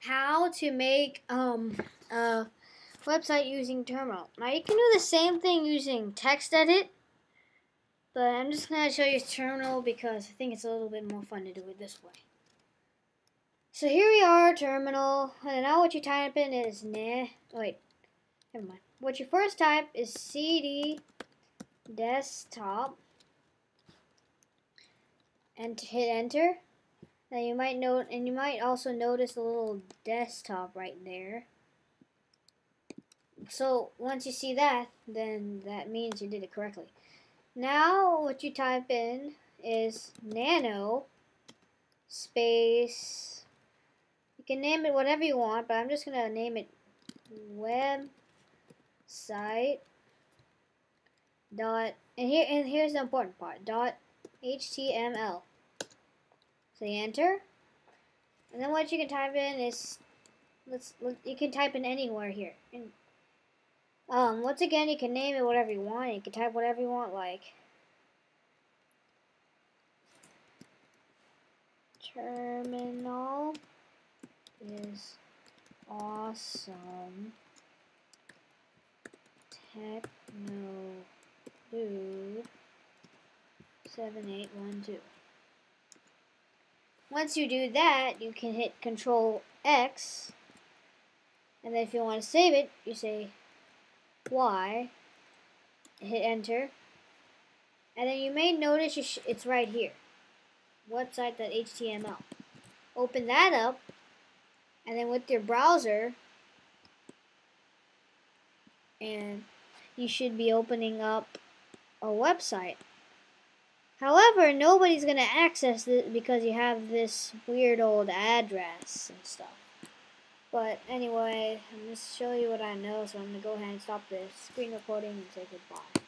How to make um a website using Terminal. Now you can do the same thing using TextEdit, but I'm just gonna show you Terminal because I think it's a little bit more fun to do it this way. So here we are, Terminal, and now what you type in is nah. Wait, never mind. What you first type is CD desktop and hit enter. Now you might note, and you might also notice a little desktop right there. So once you see that, then that means you did it correctly. Now what you type in is nano space. You can name it whatever you want, but I'm just gonna name it website dot and here and here's the important part dot html so you enter. And then what you can type in is, let's, you can type in anywhere here. And, um, once again, you can name it whatever you want. You can type whatever you want, like terminal is awesome. Techno dude 7812. Once you do that, you can hit Control X, and then if you want to save it, you say Y, hit Enter, and then you may notice it's right here, website.html. Open that up, and then with your browser, and you should be opening up a website. However, nobody's going to access it because you have this weird old address and stuff. But anyway, I'm just show you what I know, so I'm going to go ahead and stop the screen recording and say goodbye.